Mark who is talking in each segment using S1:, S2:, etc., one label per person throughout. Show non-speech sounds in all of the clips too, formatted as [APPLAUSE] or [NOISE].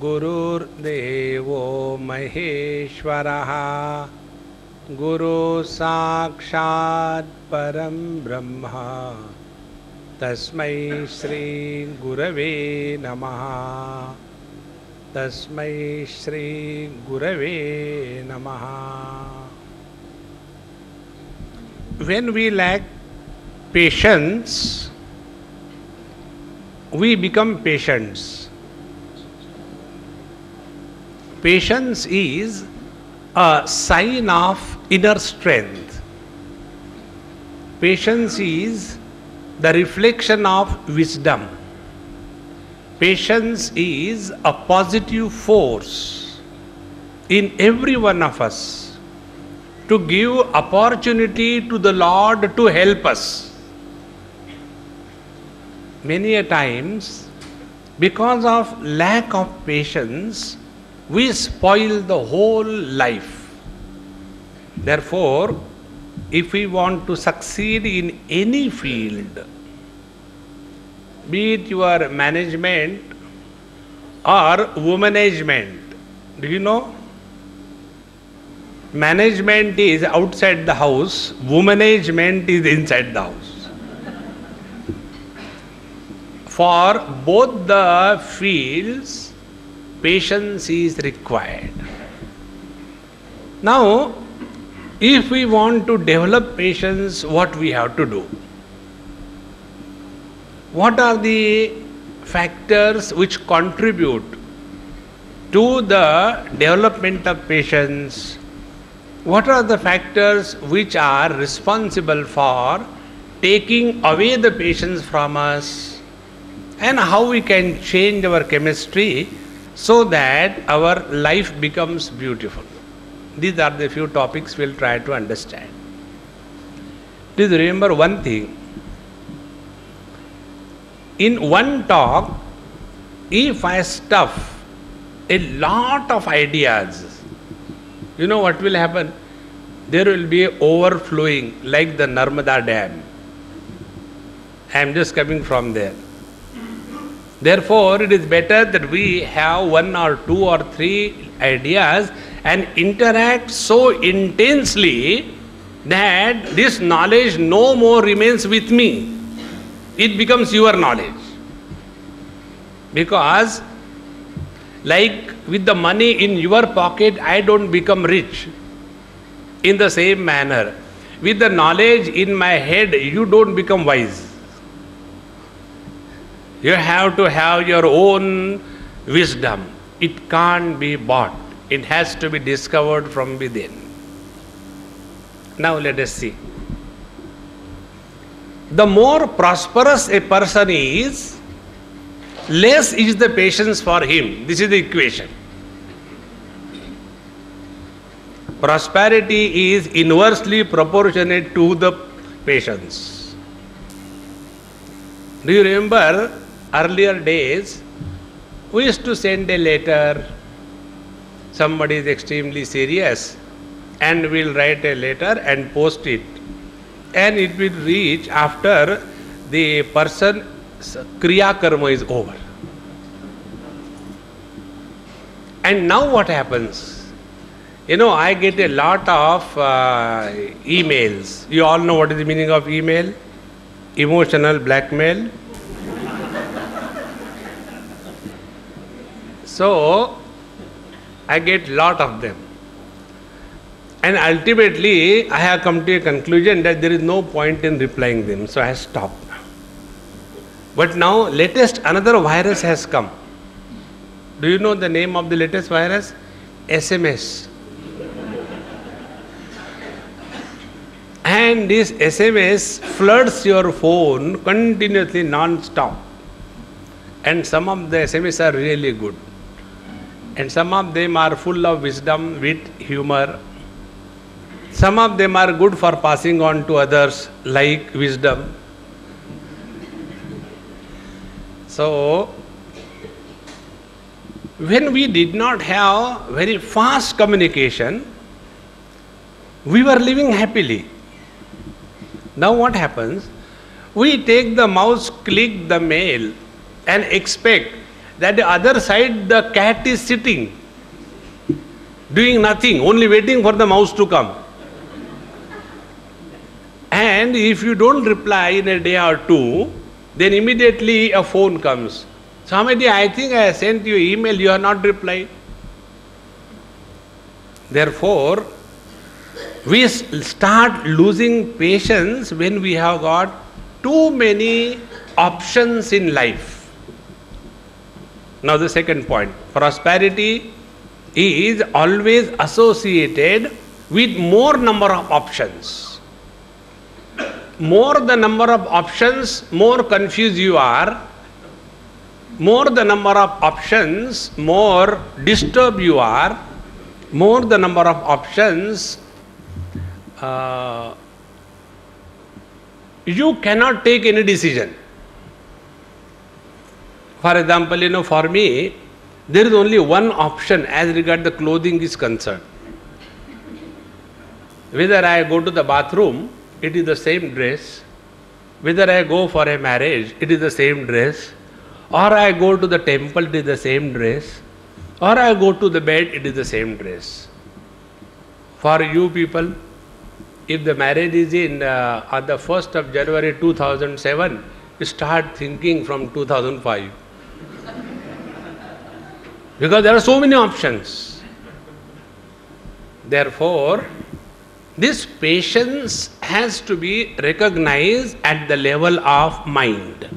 S1: गुरुर्देव गुरुर्देवो महेश्वरः। गुरुसाक्षात् परं ब्रह्मा। तस्मै श्रीगुरवे नमः। तस्मै श्रीगुरवे नमः। When we lack patience we become patients. Patience is a sign of inner strength patience is the reflection of wisdom Patience is a positive force in every one of us to give opportunity to the Lord to help us. Many a times, because of lack of patience, we spoil the whole life. Therefore, if we want to succeed in any field, be it your management or womanagement. Do you know? Management is outside the house, womanagement is inside the house. For both the fields, patience is required. Now, if we want to develop patience, what we have to do? what are the factors which contribute to the development of patience? What are the factors which are responsible for taking away the patience from us? And how we can change our chemistry so that our life becomes beautiful? These are the few topics we'll try to understand. Please remember one thing in one talk, if I stuff a lot of ideas, you know what will happen? There will be overflowing like the Narmada Dam. I am just coming from there. Therefore, it is better that we have one or two or three ideas and interact so intensely that this knowledge no more remains with me it becomes your knowledge. Because, like with the money in your pocket, I don't become rich. In the same manner, with the knowledge in my head, you don't become wise. You have to have your own wisdom. It can't be bought, it has to be discovered from within. Now, let us see the more prosperous a person is, less is the patience for him. This is the equation. Prosperity is inversely proportionate to the patience. Do you remember earlier days? We used to send a letter, somebody is extremely serious, and we'll write a letter and post it and it will reach after the person's kriya karma is over. And now what happens? You know, I get a lot of uh, emails. You all know what is the meaning of email? Emotional blackmail. So, I get lot of them. And ultimately, I have come to a conclusion that there is no point in replying them, so I stopped. But now, latest another virus has come. Do you know the name of the latest virus? SMS. And this SMS floods your phone continuously non stop. And some of the SMS are really good. And some of them are full of wisdom, wit, humor. Some of them are good for passing on to others, like wisdom. So, when we did not have very fast communication, we were living happily. Now, what happens? We take the mouse, click the mail, and expect that the other side the cat is sitting, doing nothing, only waiting for the mouse to come. And if you don't reply in a day or two, then immediately a phone comes. Swamiji, I think I sent you email, you have not replied. Therefore, we start losing patience when we have got too many options in life. Now, the second point prosperity is always associated with more number of options. More the number of options, more confused you are, more the number of options, more disturbed you are, more the number of options, uh, you cannot take any decision. For example, you know, for me, there is only one option as regard the clothing is concerned. Whether I go to the bathroom, it is the same dress. Whether I go for a marriage, it is the same dress or I go to the temple, it is the same dress, or I go to the bed, it is the same dress. For you people, if the marriage is in uh, on the 1st of January 2007, start thinking from 2005. Because there are so many options. Therefore, this patience has to be recognized at the level of mind.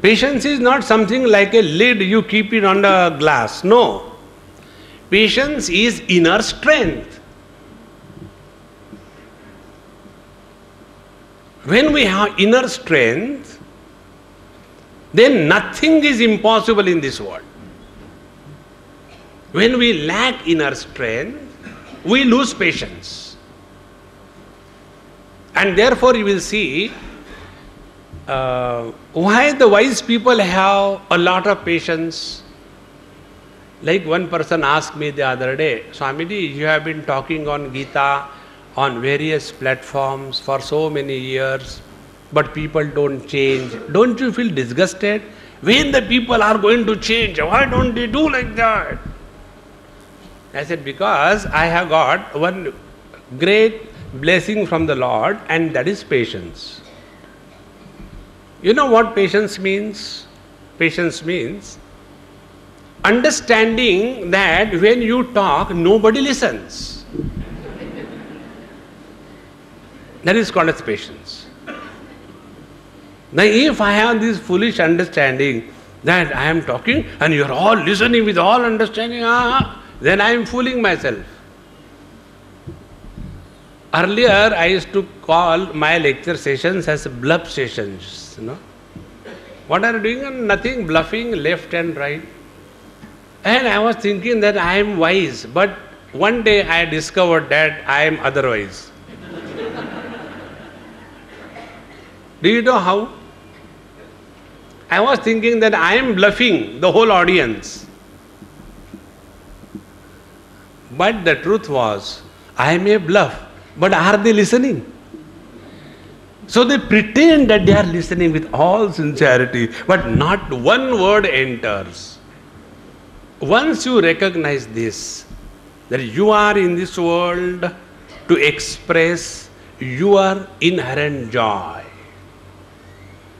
S1: Patience is not something like a lid you keep it under a glass. No. Patience is inner strength. When we have inner strength, then nothing is impossible in this world. When we lack inner strength, we lose patience. And therefore, you will see uh, why the wise people have a lot of patience. Like one person asked me the other day, Swamiji, you have been talking on Gita on various platforms for so many years, but people don't change. Don't you feel disgusted? When the people are going to change, why don't they do like that? I said, because I have got one great blessing from the Lord, and that is patience. You know what patience means? Patience means understanding that when you talk, nobody listens. that is called as patience. Now, if I have this foolish understanding that I am talking and you are all listening with all understanding, ah, then I am fooling myself. Earlier, I used to call my lecture sessions as bluff sessions. You know? What are you doing? Nothing, bluffing left and right. And I was thinking that I am wise, but one day I discovered that I am otherwise. [LAUGHS] Do you know how? I was thinking that I am bluffing the whole audience. But the truth was, I may bluff, but are they listening? So they pretend that they are listening with all sincerity, but not one word enters. Once you recognize this, that you are in this world to express your inherent joy.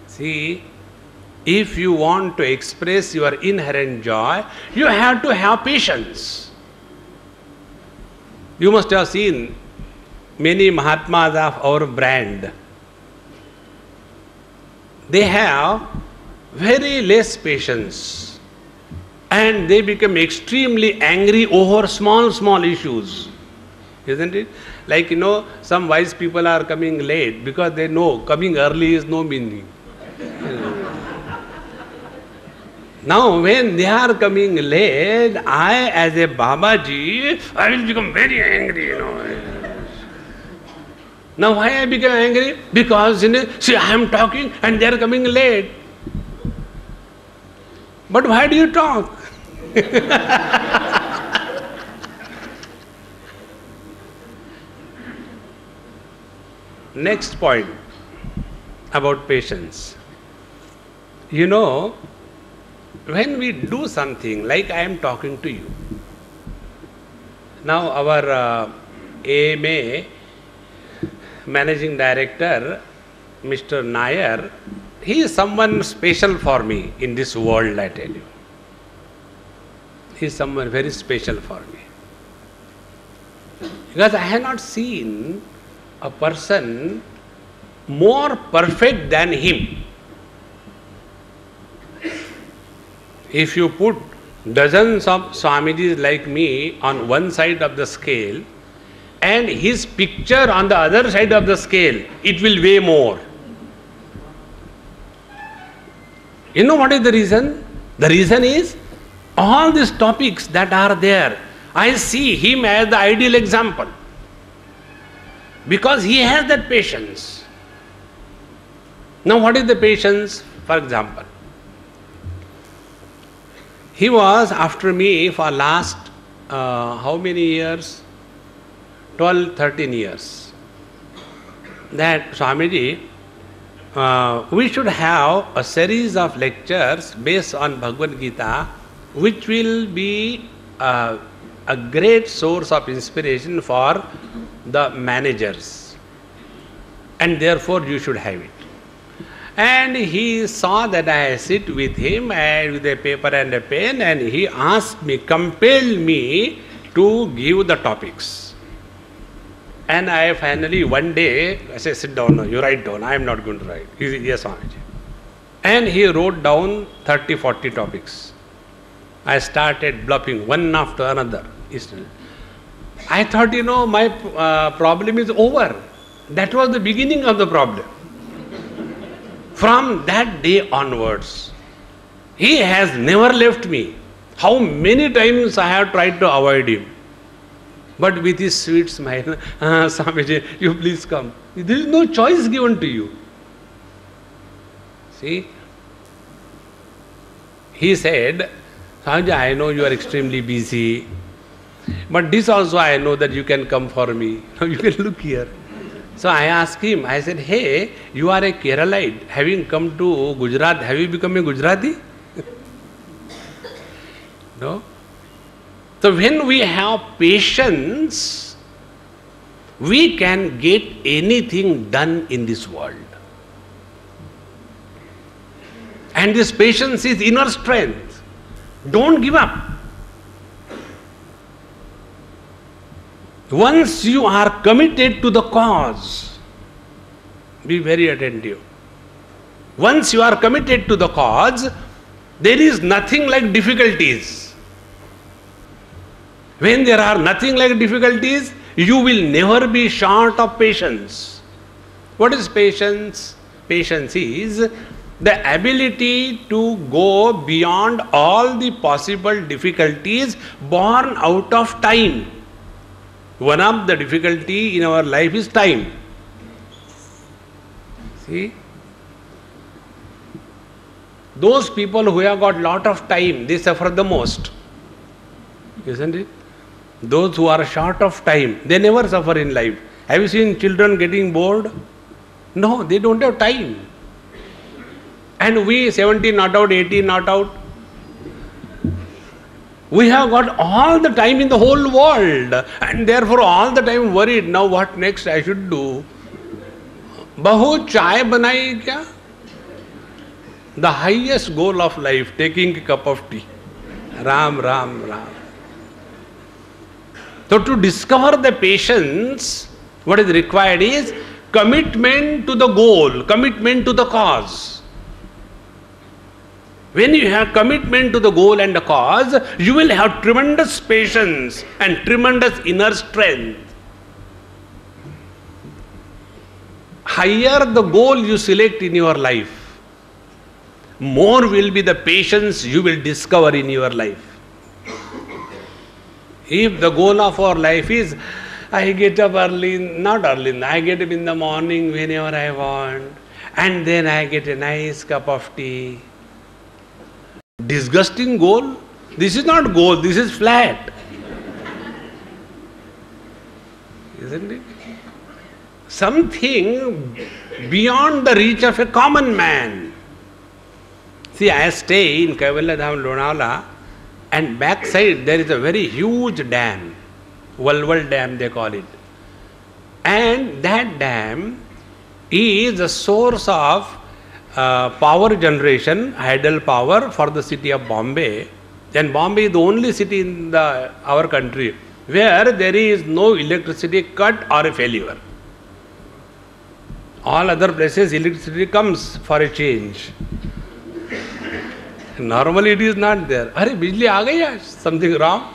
S1: See, if you want to express your inherent joy, you have to have patience. You must have seen many Mahatmas of our brand. They have very less patience and they become extremely angry over small, small issues. Isn't it? Like, you know, some wise people are coming late because they know coming early is no meaning. Now, when they are coming late, I, as a Babaji, I will become very angry, you know. Now, why I become angry? Because, you know, see, I am talking and they are coming late. But why do you talk? [LAUGHS] Next point about patience. You know, when we do something like I am talking to you, now our uh, AMA managing director, Mr. Nair, he is someone special for me in this world, I tell you. He is someone very special for me. Because I have not seen a person more perfect than him. If you put dozens of Swamijis like me on one side of the scale and his picture on the other side of the scale, it will weigh more. You know what is the reason? The reason is all these topics that are there, I see him as the ideal example because he has that patience. Now, what is the patience? For example, he was after me for last uh, how many years? 12, 13 years. That Swamiji, uh, we should have a series of lectures based on Bhagavad Gita, which will be uh, a great source of inspiration for the managers. And therefore, you should have it. And he saw that I sit with him and with a paper and a pen, and he asked me, compelled me to give the topics. And I finally, one day, I said, sit down, you write down, I am not going to write. He said, yes, Swamiji. And he wrote down 30, 40 topics. I started bluffing one after another. I thought, you know, my uh, problem is over. That was the beginning of the problem. From that day onwards, he has never left me. How many times I have tried to avoid him. But with his sweet smile, [LAUGHS] ah, you please come. There is no choice given to you. See? He said, Swamiji, I know you are extremely busy. But this also I know that you can come for me. Now [LAUGHS] you can look here. So I asked him, I said, Hey, you are a Keralite. Having come to Gujarat, have you become a Gujarati? [LAUGHS] no? So when we have patience, we can get anything done in this world. And this patience is inner strength. Don't give up. Once you are committed to the cause, be very attentive. Once you are committed to the cause, there is nothing like difficulties. When there are nothing like difficulties, you will never be short of patience. What is patience? Patience is the ability to go beyond all the possible difficulties born out of time. One of the difficulty in our life is time. See? Those people who have got lot of time, they suffer the most. Isn't it? Those who are short of time, they never suffer in life. Have you seen children getting bored? No, they don't have time. And we 70 not out, 80 not out. We have got all the time in the whole world and therefore all the time worried now what next I should do. Bahu chai banai kya? The highest goal of life, taking a cup of tea. Ram, Ram, Ram. So to discover the patience, what is required is commitment to the goal, commitment to the cause. When you have commitment to the goal and the cause, you will have tremendous patience and tremendous inner strength. Higher the goal you select in your life, more will be the patience you will discover in your life. If the goal of our life is, I get up early, not early, I get up in the morning whenever I want, and then I get a nice cup of tea. Disgusting goal? This is not goal, this is flat. Isn't it? Something beyond the reach of a common man. See, I stay in Kaivalya Dham Lonavala and backside there is a very huge dam, Walwal Dam they call it. And that dam is the source of power generation, hydel power for the city of Bombay. And Bombay is the only city in the, our country where there is no electricity cut or a failure. All other places electricity comes for a change. Normally it is not there. Are bijli aa? Something wrong?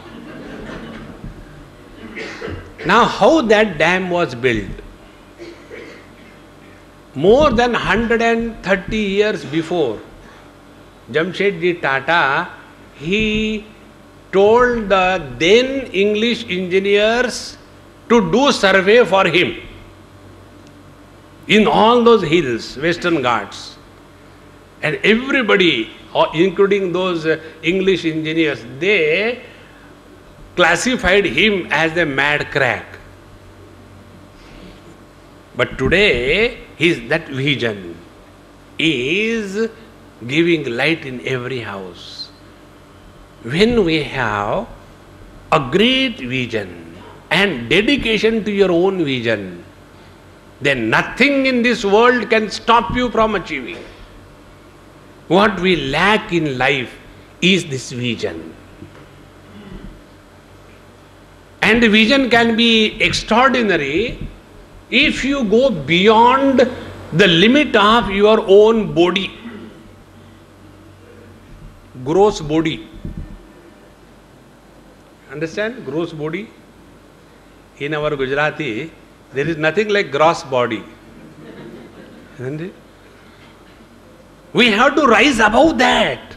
S1: Now how that dam was built? More than 130 years before, Jamshedji Tata, he told the then English engineers to do survey for him in all those hills, Western Ghats. And everybody, including those uh, English engineers, they classified him as a mad crack. But today, his, that vision is giving light in every house. When we have a great vision and dedication to your own vision, then nothing in this world can stop you from achieving. What we lack in life is this vision. And the vision can be extraordinary if you go beyond the limit of your own body, gross body. Understand? Gross body. In our Gujarati, there is nothing like gross body. Isn't it? We have to rise above that.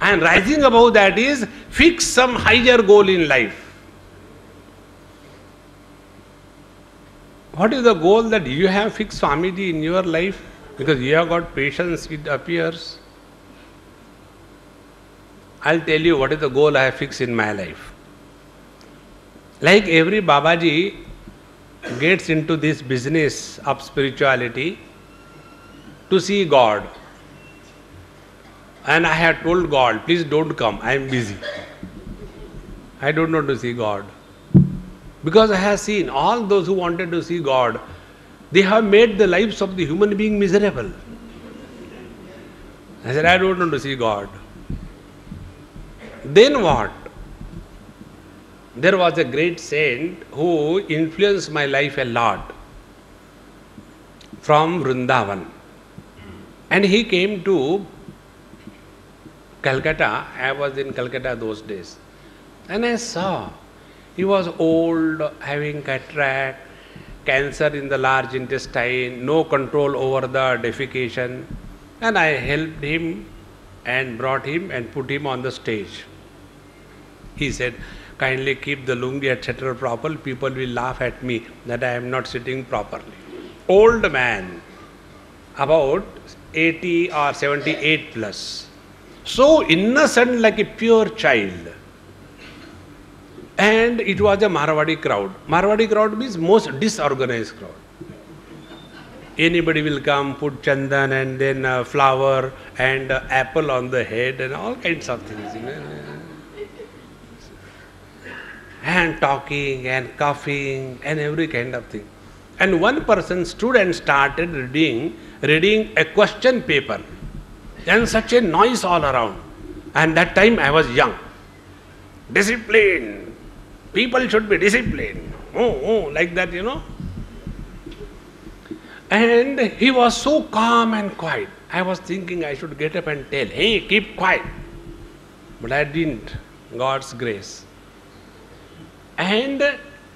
S1: And rising above that is fix some higher goal in life. What is the goal that you have fixed Swamiji in your life? Because you have got patience, it appears. I'll tell you what is the goal I have fixed in my life. Like every Babaji, gets into this business of spirituality to see God. And I had told God, please don't come, I am busy. I don't want to see God. Because I have seen all those who wanted to see God, they have made the lives of the human being miserable. I said, I don't want to see God. Then what? There was a great saint who influenced my life a lot from Vrindavan. And he came to Calcutta. I was in Calcutta those days. And I saw he was old, having cataract, cancer in the large intestine, no control over the defecation. And I helped him and brought him and put him on the stage. He said, kindly keep the lungi etc. proper, people will laugh at me that I am not sitting properly. Old man, about 80 or 78 plus. So innocent like a pure child. And it was a Marwadi crowd. Marwadi crowd means most disorganized crowd. Anybody will come, put chandan and then uh, flower and uh, apple on the head and all kinds of things. You know and talking and coughing and every kind of thing. And one person stood and started reading, reading a question paper. And such a noise all around. And that time I was young. Discipline. People should be disciplined. Oh, oh, like that, you know. And he was so calm and quiet. I was thinking I should get up and tell, hey, keep quiet. But I didn't. God's grace. And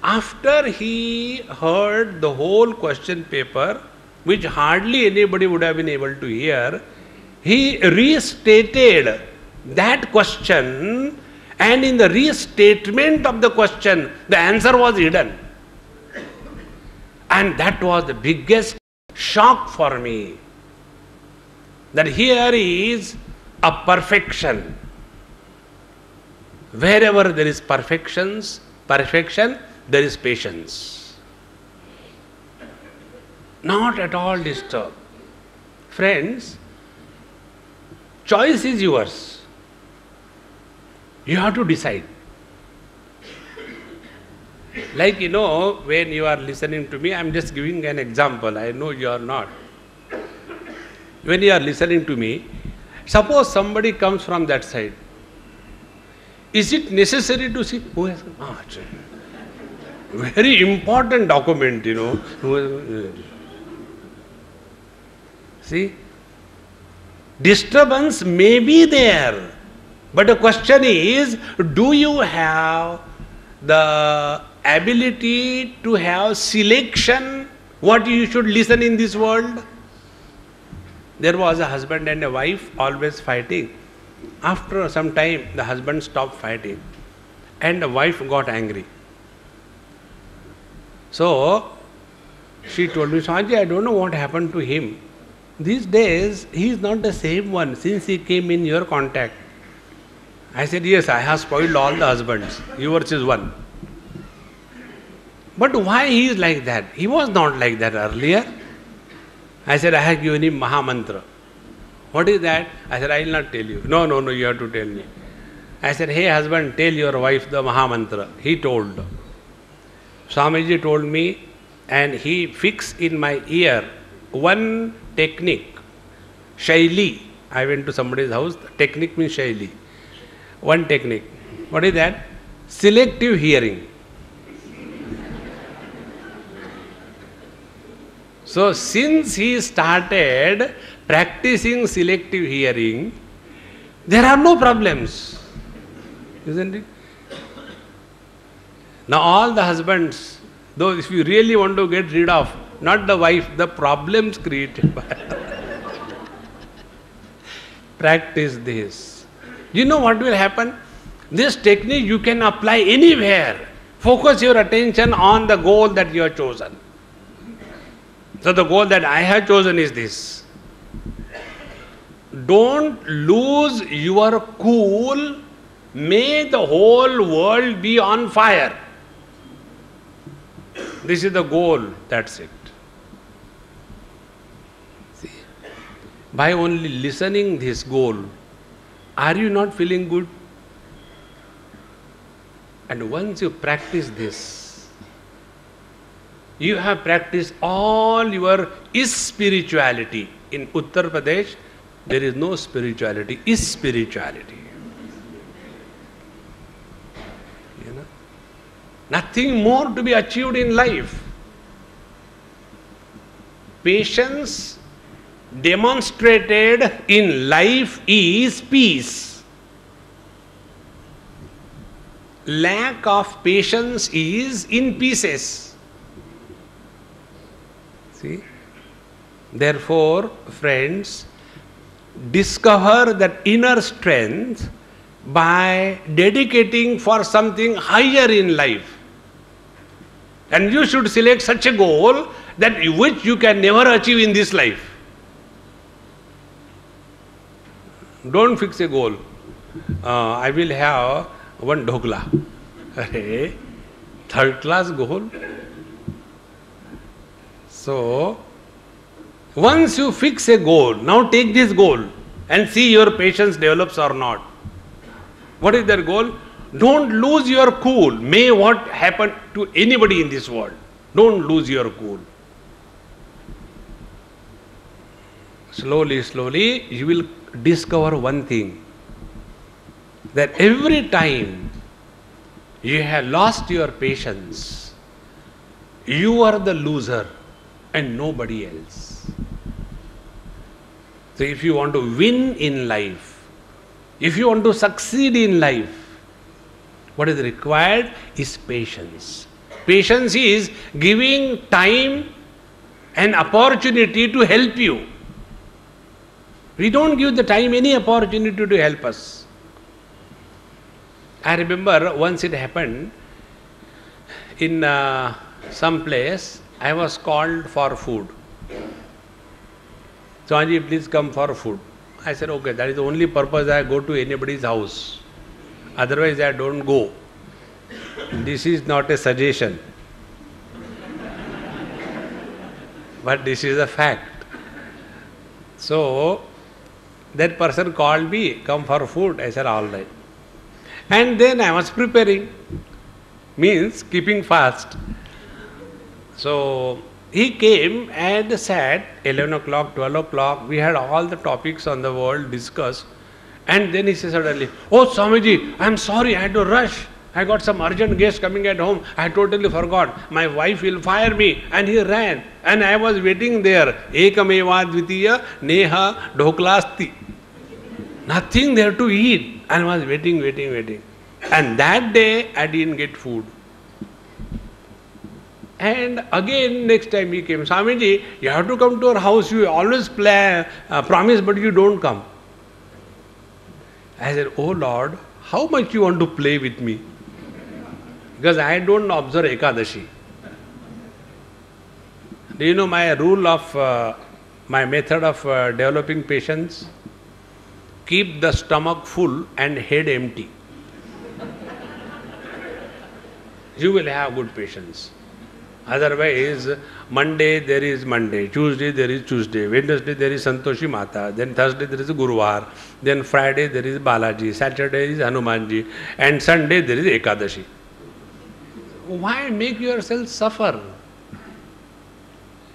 S1: after he heard the whole question paper, which hardly anybody would have been able to hear, he restated that question, and in the restatement of the question, the answer was hidden. And that was the biggest shock for me. That here is a perfection. Wherever there is perfections, perfection, there is patience. Not at all disturbed. Friends, choice is yours. You have to decide. Like you know, when you are listening to me, I am just giving an example. I know you are not. When you are listening to me, suppose somebody comes from that side. Is it necessary to see who has ah, very important document, you know. See? Disturbance may be there, but the question is do you have the ability to have selection what you should listen in this world? There was a husband and a wife always fighting. After some time, the husband stopped fighting and the wife got angry. So, she told me, Sanjay, I don't know what happened to him. These days, he is not the same one since he came in your contact. I said, Yes, I have spoiled all the husbands. Yours is one. But why he is like that? He was not like that earlier. I said, I have given him Mahamantra. What is that? I said, I will not tell you. No, no, no, you have to tell me. I said, Hey husband, tell your wife the Mahamantra. He told. Swamiji told me, and he fixed in my ear one technique, Shaili. I went to somebody's house, technique means Shaili. One technique. What is that? Selective hearing. So, since he started practicing selective hearing, there are no problems. Isn't it? Now, all the husbands, though if you really want to get rid of not the wife, the problems created by [LAUGHS] Practice this. You know what will happen? This technique you can apply anywhere. Focus your attention on the goal that you have chosen. So, the goal that I have chosen is this. Don't lose your cool. May the whole world be on fire. This is the goal, that's it. See, by only listening this goal, are you not feeling good? And once you practice this, you have practiced all your is spirituality. In Uttar Pradesh, there is no spirituality, is spirituality. You know? Nothing more to be achieved in life. Patience demonstrated in life is peace. Lack of patience is in pieces. See? Therefore, friends, discover that inner strength by dedicating for something higher in life. And you should select such a goal that which you can never achieve in this life. Don't fix a goal. Uh, I will have one dhokla. [LAUGHS] Third class goal. So, once you fix a goal, now take this goal and see your patience develops or not. What is their goal? Don't lose your cool. May what happen to anybody in this world. Don't lose your cool. Slowly, slowly, you will discover one thing that every time you have lost your patience, you are the loser and nobody else. So, if you want to win in life, if you want to succeed in life, what is required is patience. Patience is giving time and opportunity to help you. We don't give the time any opportunity to help us. I remember once it happened in uh, some place, I was called for food. Swamiji, please come for food. I said, okay, that is the only purpose I go to anybody's house. Otherwise, I don't go. This is not a suggestion. [LAUGHS] but this is a fact. So, that person called me, come for food. I said, all right. And then I was preparing, means keeping fast. So, he came and sat 11 o'clock, 12 o'clock. We had all the topics on the world discussed. And then he said suddenly, Oh Swamiji, I'm sorry, I had to rush. I got some urgent guest coming at home. I totally forgot. My wife will fire me. And he ran. And I was waiting there. Ekameva dvitiya neha dhoklasti. Nothing there to eat. And I was waiting, waiting, waiting. And that day I didn't get food. And again, next time he came, Swamiji, you have to come to our house. You always play, uh, promise, but you don't come. I said, Oh Lord, how much you want to play with me? Because I don't observe Ekadashi. Do you know my rule of, uh, my method of uh, developing patience? Keep the stomach full and head empty. you will have good patience. Otherwise, Monday there is Monday, Tuesday there is Tuesday, Wednesday there is Santoshi Mata, then Thursday there is Guruvar, then Friday there is Balaji, Saturday is Hanumanji, and Sunday there is Ekadashi. Why make yourself suffer?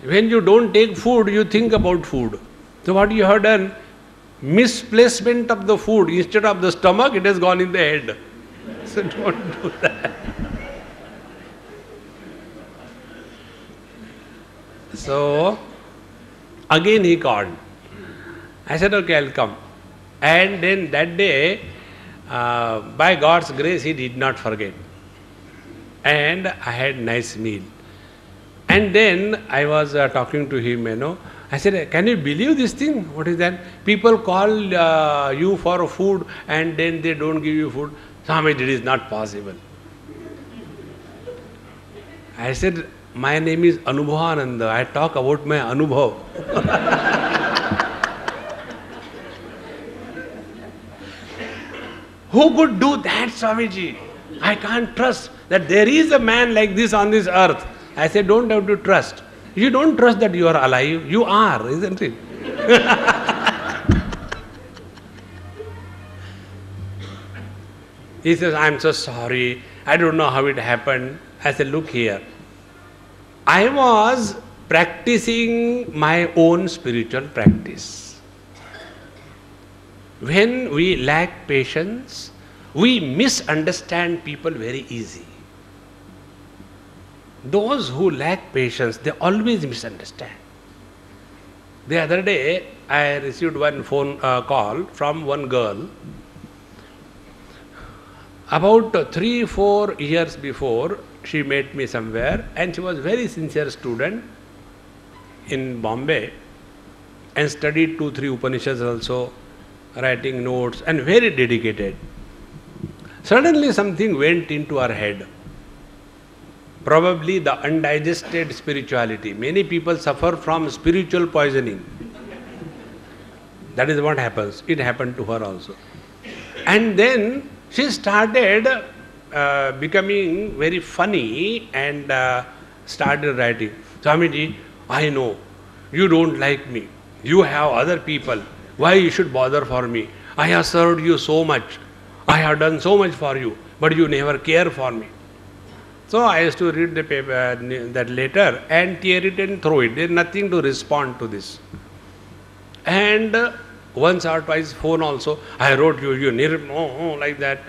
S1: When you don't take food, you think about food. So what you have done? Misplacement of the food. Instead of the stomach, it has gone in the head. [LAUGHS] So don't do that. So again he called. I said, okay, I'll come. And then that day, uh, by God's grace, he did not forget. And I had nice meal. And then I was uh, talking to him, you know. I said, can you believe this thing? What is that? People call uh, you for food and then they don't give you food. Swami, it is not possible. I said, my name is Anubhavananda. I talk about my Anubhav. [LAUGHS] Who could do that, Swamiji? I can't trust that there is a man like this on this earth. I said, don't have to trust. You don't trust that you are alive. You are, isn't it? [LAUGHS] he says, I'm so sorry. I don't know how it happened. I said, look here. I was practicing my own spiritual practice. When we lack patience, we misunderstand people very easy. Those who lack patience, they always misunderstand. The other day, I received one phone uh, call from one girl. About three, four years before, she met me somewhere and she was very sincere student in Bombay and studied two, three Upanishads also, writing notes and very dedicated. Suddenly something went into her head. Probably the undigested spirituality. Many people suffer from spiritual poisoning. That is what happens. It happened to her also. And then she started uh, becoming very funny and uh, started writing, Swamiji, I know you don't like me. You have other people. Why you should bother for me? I have served you so much. I have done so much for you, but you never care for me. So I used to read the paper, uh, that letter and tear it and throw it. There is nothing to respond to this. And uh, once or twice phone also, I wrote you, you near, oh, oh, like that.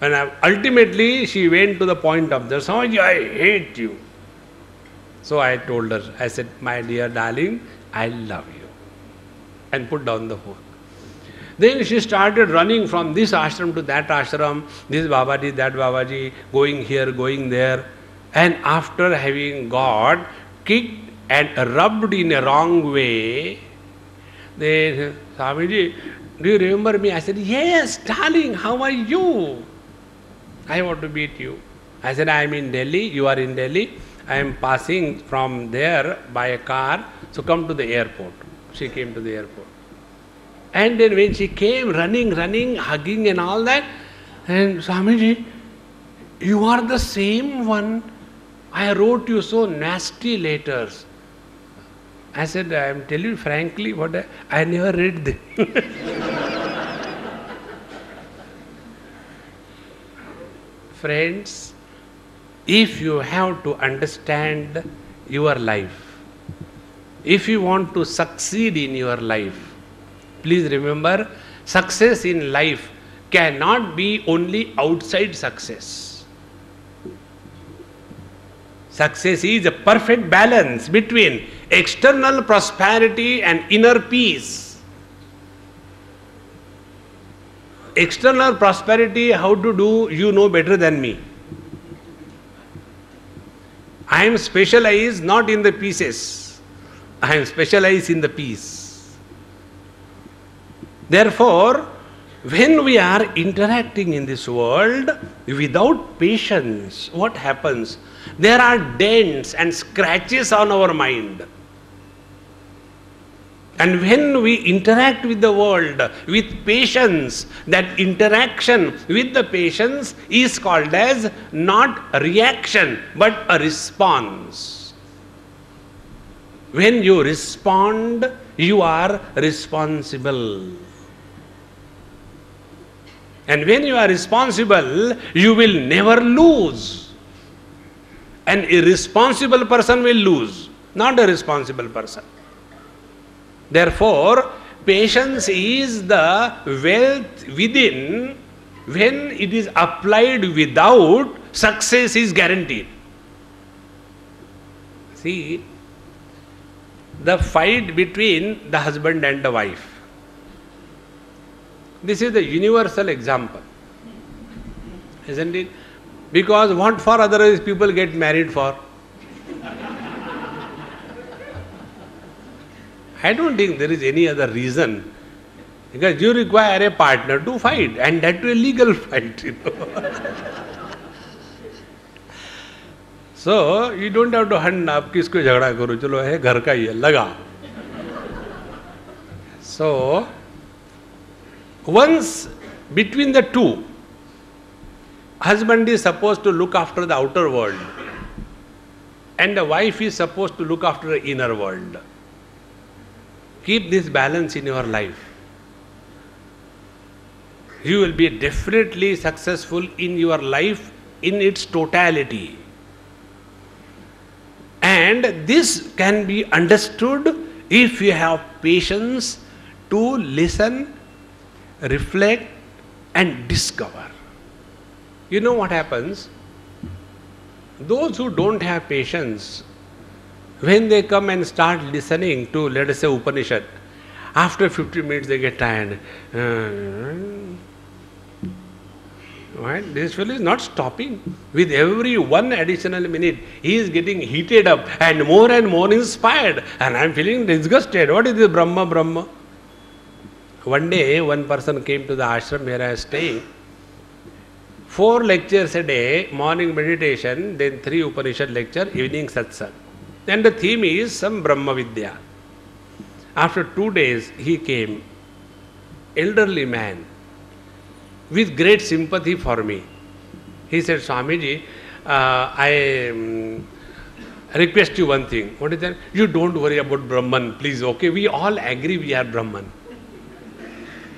S1: And ultimately, she went to the point of the Swamiji, I hate you. So I told her, I said, My dear darling, I love you. And put down the phone. Then she started running from this ashram to that ashram, this Babaji, that Babaji, going here, going there. And after having got kicked and rubbed in a wrong way, Then, Swamiji, do you remember me? I said, Yes, darling, how are you? I want to meet you. I said, I am in Delhi, you are in Delhi. I am passing from there by a car, so come to the airport. She came to the airport. And then when she came running, running, hugging and all that, and Swamiji, you are the same one. I wrote you so nasty letters. I said, I am telling you frankly what I, I never read them. [LAUGHS] Friends, if you have to understand your life, if you want to succeed in your life, please remember success in life cannot be only outside success. Success is a perfect balance between external prosperity and inner peace. External prosperity, how to do, you know better than me. I am specialized not in the pieces, I am specialized in the peace. Therefore, when we are interacting in this world without patience, what happens? There are dents and scratches on our mind. And when we interact with the world with patience, that interaction with the patience is called as not reaction but a response. When you respond, you are responsible. And when you are responsible, you will never lose. An irresponsible person will lose, not a responsible person. Therefore, patience is the wealth within when it is applied without, success is guaranteed. See, the fight between the husband and the wife. This is the universal example, isn't it? Because what for otherwise people get married for? [LAUGHS] I don't think there is any other reason. Because you require a partner to fight, and that to a legal fight, [LAUGHS] you know. [LAUGHS] so you don't have to hunt up किसको झगड़ा करो चलो है घर का ही है लगा so once between the two husband is supposed to look after the outer world and the wife is supposed to look after the inner world. Keep this balance in your life. You will be definitely successful in your life in its totality. And this can be understood if you have patience to listen reflect and discover you know what happens those who don't have patience when they come and start listening to let us say upanishad after 50 minutes they get tired uh, Right? This fellow is not stopping. With every one additional minute, he is getting heated up and more and more inspired. And I am feeling disgusted. What is this Brahma Brahma? One day, one person came to the ashram where I was staying. Four lectures a day, morning meditation, then three Upanishad lecture, evening satsang. And the theme is some Brahma Vidya. After two days, he came, elderly man, with great sympathy for me. He said, Swamiji, uh, I um, request you one thing. What is that? You don't worry about Brahman, please. Okay, we all agree we are Brahman.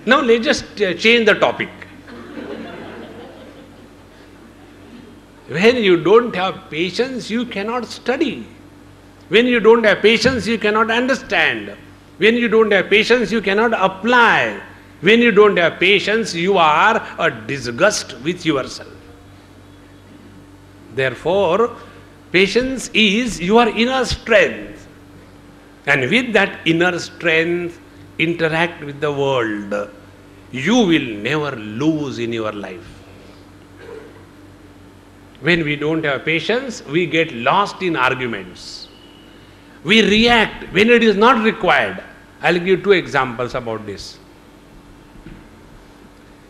S1: Now let's just uh, change the topic. When you don't have patience, you cannot study. When you don't have patience, you cannot understand. When you don't have patience, you cannot apply. When you don't have patience, you are a disgust with yourself. Therefore, patience is your inner strength. And with that inner strength, interact with the world. You will never lose in your life. When we don't have patience, we get lost in arguments. We react when it is not required. I'll give two examples about this.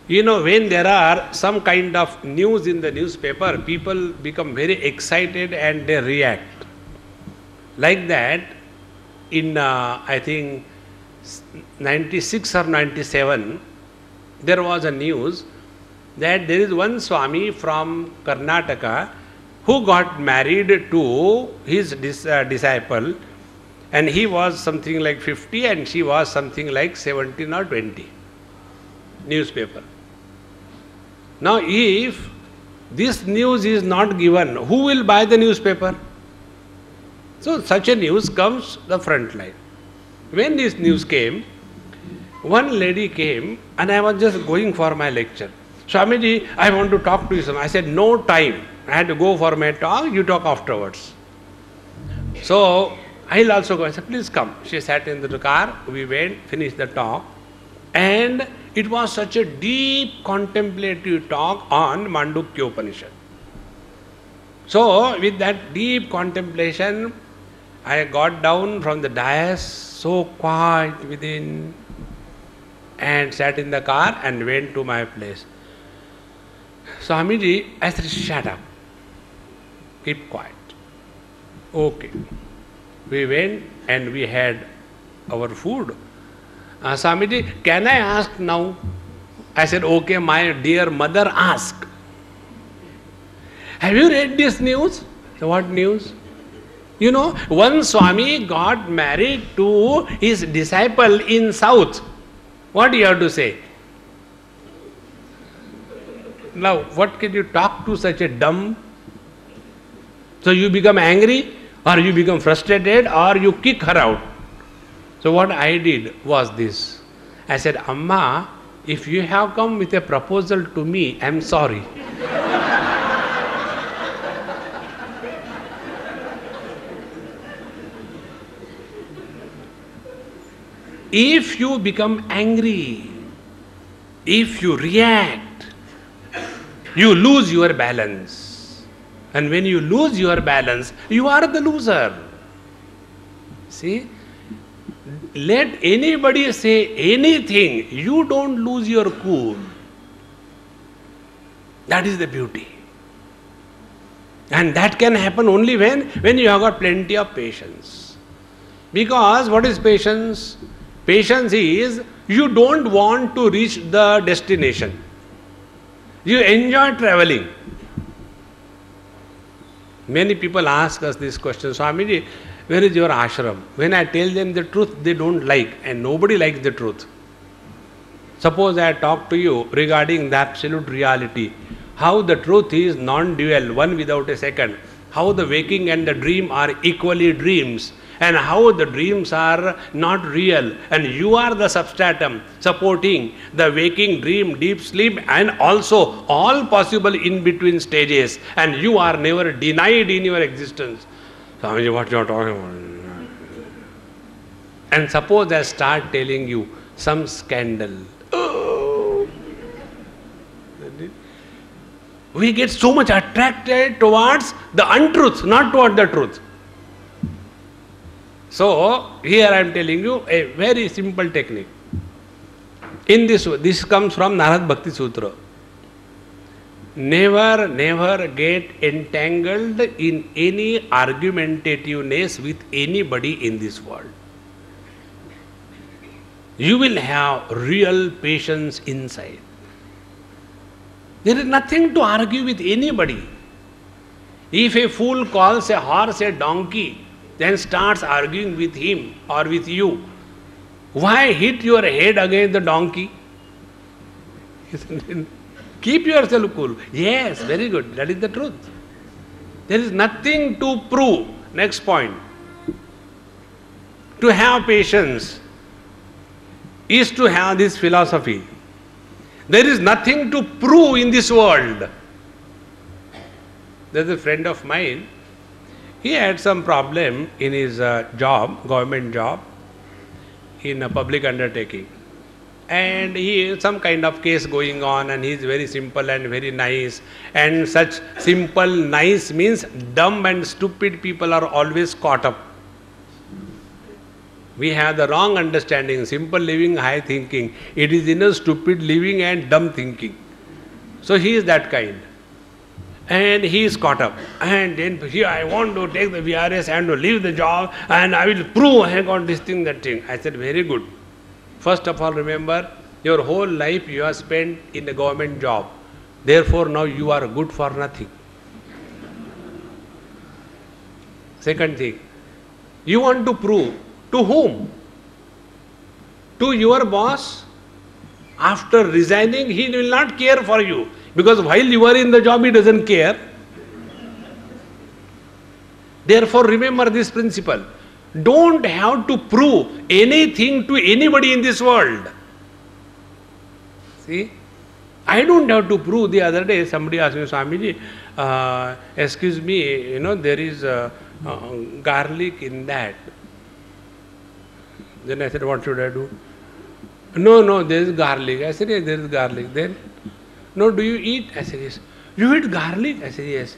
S1: You know, when there are some kind of news in the newspaper, people become very excited and they react. Like that, in uh, I think 96 or 97, there was a news that there is one Swami from Karnataka who got married to his dis- uh, disciple and he was something like 50 and she was something like 17 or 20 newspaper. Now if this news is not given who will buy the newspaper? So such a news comes the front line when this news came one lady came and i was just going for my lecture swamiji i want to talk to you i said no time i had to go for my talk you talk afterwards so I'll also go. I said, please come. She sat in the car. We went, finished the talk. And it was such a deep contemplative talk on Mandukya Upanishad. So, with that deep contemplation, I got down from the dais, so quiet within, and sat in the car and went to my place. Swamiji, I said, shut up. Keep quiet. Okay. We went and we had our food. Uh, Swamiji, can I ask now? I said, okay, my dear mother, ask. Have you read this news? What news? You know, one Swami got married to his disciple in South. What do you have to say? Now, what can you talk to such a dumb? So you become angry? or you become frustrated or you kick her out. So what I did was this. I said, Amma, if you have come with a proposal to me, I'm sorry. If you become angry, if you react, you lose your balance. And when you lose your balance, you are the loser. See? Let anybody say anything, you don't lose your cool. That is the beauty. And that can happen only when, when you have got plenty of patience. Because what is patience? Patience is you don't want to reach the destination. You enjoy traveling. Many people ask us this question, Swamiji, where is your ashram? When I tell them the truth, they don't like, and nobody likes the truth. Suppose I talk to you regarding the absolute reality, how the truth is non dual, one without a second, how the waking and the dream are equally dreams, and how the dreams are not real. And you are the substratum supporting the waking dream deep sleep and also all possible in between stages. And you are never denied in your existence. Swamiji, what you are talking about? And suppose I start telling you some scandal. We get so much attracted towards the untruth not toward the truth so, here I am telling you a very simple technique. In this, this comes from Narad Bhakti Sutra. Never, never get entangled in any argumentativeness with anybody in this world. You will have real patience inside. There is nothing to argue with anybody. If a fool calls a horse a donkey, then starts arguing with him or with you. Why hit your head against the donkey? [LAUGHS] Keep yourself cool. Yes, very good. That is the truth. There is nothing to prove. Next point. To have patience is to have this philosophy. There is nothing to prove in this world. There's a friend of mine he had some problem in his uh, job, government job, in a public undertaking. And he some kind of case going on, and he's very simple and very nice. And such simple, nice means dumb and stupid people are always caught up. We have the wrong understanding, simple living, high thinking. It is in a stupid living and dumb thinking. So he is that kind. And he is caught up. And then here I want to take the VRS and to leave the job and I will prove I got this thing, that thing. I said, very good. First of all, remember, your whole life you have spent in a government job. Therefore, now you are good for nothing. Second thing, you want to prove to whom? To your boss? After resigning, he will not care for you because while you are in the job, he doesn't care. Therefore, remember this principle. Don't have to prove anything to anybody in this world. See? I don't have to prove. The other day, somebody asked me, Swamiji, uh, excuse me, you know, there is uh, uh, garlic in that. Then I said, what should I do? No, no, there is garlic. I said, yes, there is garlic. Then, no, do you eat? I said, yes. You eat garlic? I said, yes.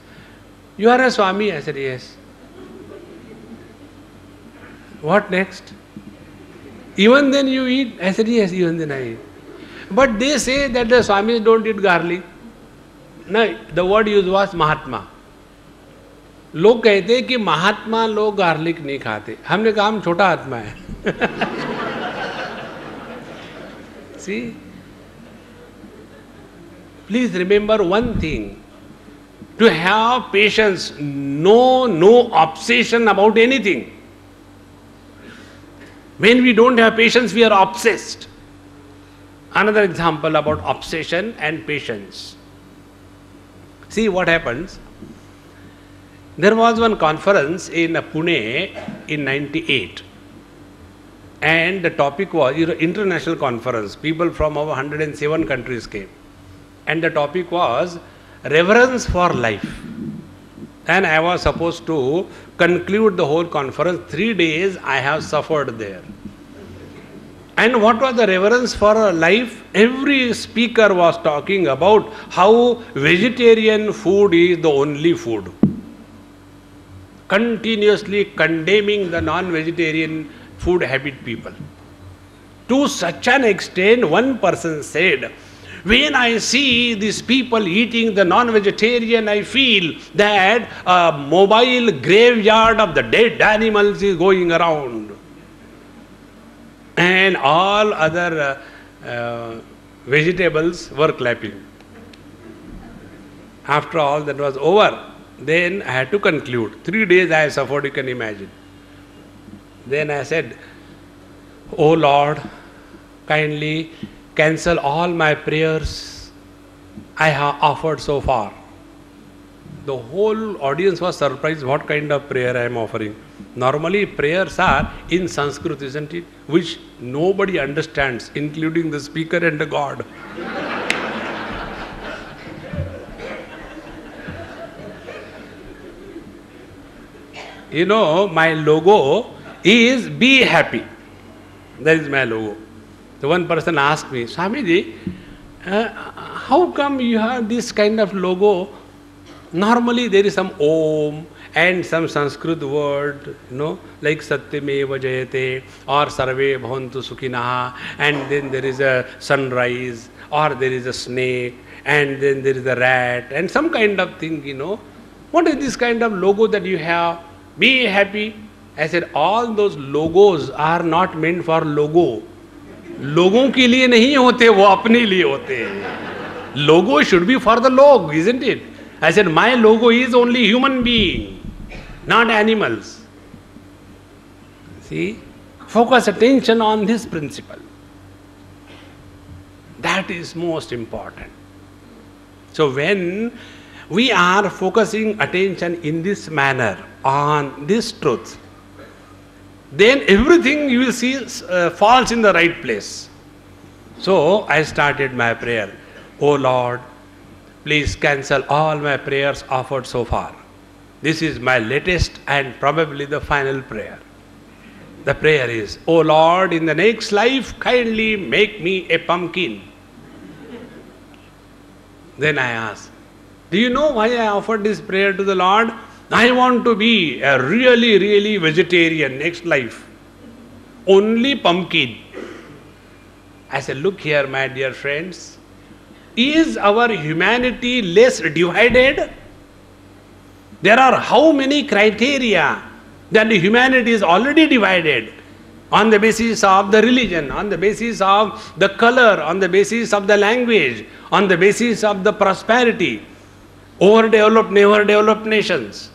S1: You are a Swami? I said, yes. What next? Even then you eat? I said, yes, even then I eat. But they say that the Swamis don't eat garlic. No, the word used was Mahatma. लोग कहते हैं कि महात्मा लोग garlic नहीं खाते हमने कहा हम छोटा आत्मा है सी Please remember one thing. To have patience, no, no obsession about anything. When we don't have patience, we are obsessed. Another example about obsession and patience. See what happens. There was one conference in Pune in 98 and the topic was you know, international conference. People from over 107 countries came and the topic was reverence for life. And I was supposed to conclude the whole conference. Three days I have suffered there. And what was the reverence for life? Every speaker was talking about how vegetarian food is the only food continuously condemning the non-vegetarian food habit people. To such an extent, one person said, when I see these people eating the non-vegetarian, I feel that a mobile graveyard of the dead animals is going around. And all other uh, uh, vegetables were clapping. After all that was over, then I had to conclude. Three days I suffered, you can imagine. Then I said, Oh Lord, kindly cancel all my prayers I have offered so far. The whole audience was surprised what kind of prayer I am offering. Normally, prayers are in Sanskrit, isn't it? Which nobody understands, including the speaker and the God. you know, my logo is be happy. That is my logo. So one person asked me, Swamiji, uh, how come you have this kind of logo? Normally there is some Om and some Sanskrit word, you know, like Satyameva Jayate or Sarve Bhavantu Sukhinaha, and then there is a sunrise or there is a snake and then there is a rat and some kind of thing, you know. What is this kind of logo that you have? Be happy. I said, all those logos are not meant for logo. लोगों के लिए नहीं होते, वो अपने लिए होते logo should be for the लोग isn't it I said my logo is only human being not animals see focus attention on this principle that is most important so when we are focusing attention in this manner on this truth then everything you will see uh, falls in the right place. So I started my prayer. Oh Lord, please cancel all my prayers offered so far. This is my latest and probably the final prayer. The prayer is, Oh Lord, in the next life, kindly make me a pumpkin. Then I ask, Do you know why I offered this prayer to the Lord? I want to be a really, really vegetarian next life. only pumpkin. I said, Look here, my dear friends. Is our humanity less divided? There are how many criteria that humanity is already divided on the basis of the religion, on the basis of the color, on the basis of the language, on the basis of the prosperity, overdeveloped, never developed nations.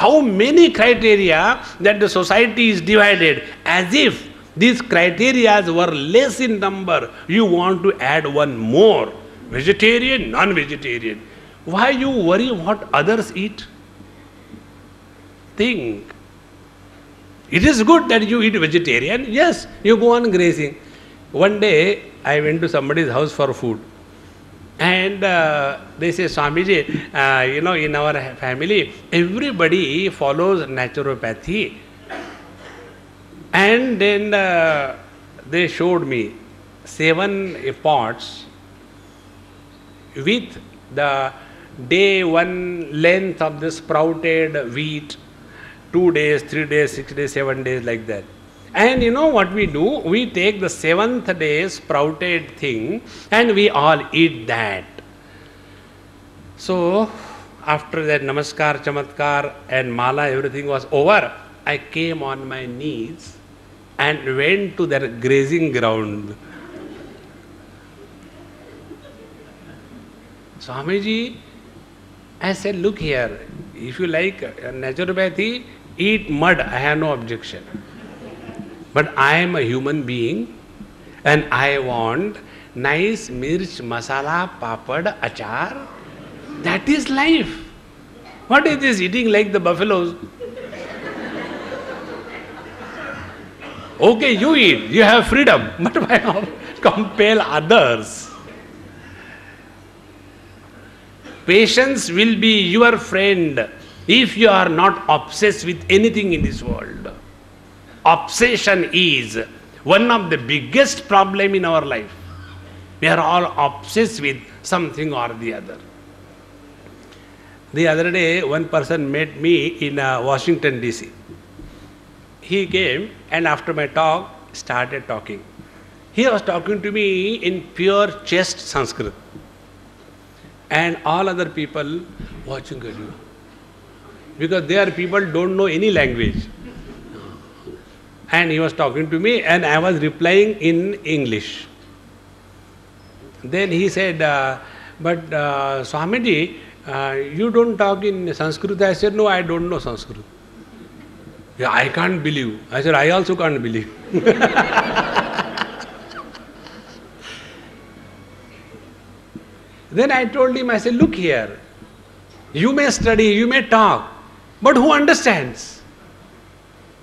S1: How many criteria that the society is divided as if these criteria were less in number, you want to add one more vegetarian, non vegetarian. Why you worry what others eat? Think it is good that you eat vegetarian. Yes, you go on grazing. One day I went to somebody's house for food. And uh, they say, Swamiji, uh, you know, in our family, everybody follows naturopathy. And then uh, they showed me seven pots with the day one length of the sprouted wheat two days, three days, six days, seven days, like that. And you know what we do? We take the seventh day sprouted thing and we all eat that. So, after that namaskar, chamatkar, and mala, everything was over, I came on my knees and went to that grazing ground. Swamiji, I said, look here, if you like uh, naturopathy, eat mud, I have no objection. But I am a human being and I want nice mirch, masala, papad, achar. That is life. What is this eating like the buffaloes? Okay, you eat, you have freedom, [LAUGHS] but why not compel others? Patience will be your friend if you are not obsessed with anything in this world. Obsession is one of the biggest problem in our life. We are all obsessed with something or the other. The other day, one person met me in uh, Washington DC. He came and after my talk started talking. He was talking to me in pure chest Sanskrit. And all other people watching you because there people don't know any language. And he was talking to me and I was replying in English. Then he said, uh, but uh, Swamiji, uh, you don't talk in Sanskrit. I said, no, I don't know Sanskrit. Yeah, I can't believe. I said, I also can't believe. [LAUGHS] then I told him, I said, look here, you may study, you may talk, but who understands?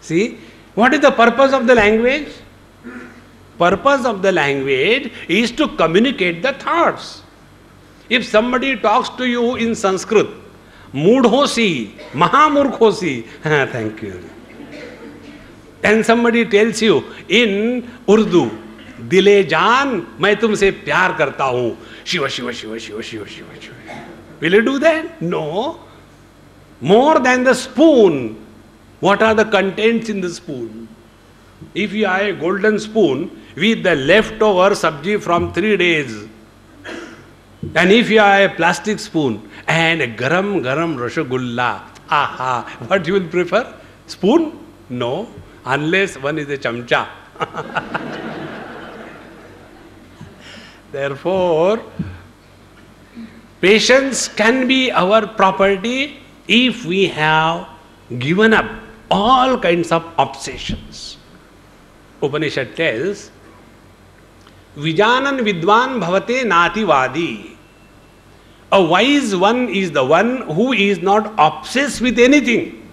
S1: See, what is the purpose of the language? Purpose of the language is to communicate the thoughts. If somebody talks to you in Sanskrit, Mudhosi, Mahamurkhosi, [LAUGHS] thank you. And somebody tells you in Urdu, दिले जान मैं तुमसे प्यार करता हूं Shiv Shiv Shiv Shiv Shiv Shiv Shiv Will you do that? No. more than the spoon, what are the contents in the spoon? If you have a golden spoon with the leftover sabji from three days, and if you have a plastic spoon and a garam garam rasgulla, aha, what you will prefer? Spoon? No, unless one is a chamcha. [LAUGHS] Therefore, patience can be our property if we have given up all kinds of obsessions. Upanishad tells, Vijanan vidwan bhavate nativadi. A wise one is the one who is not obsessed with anything.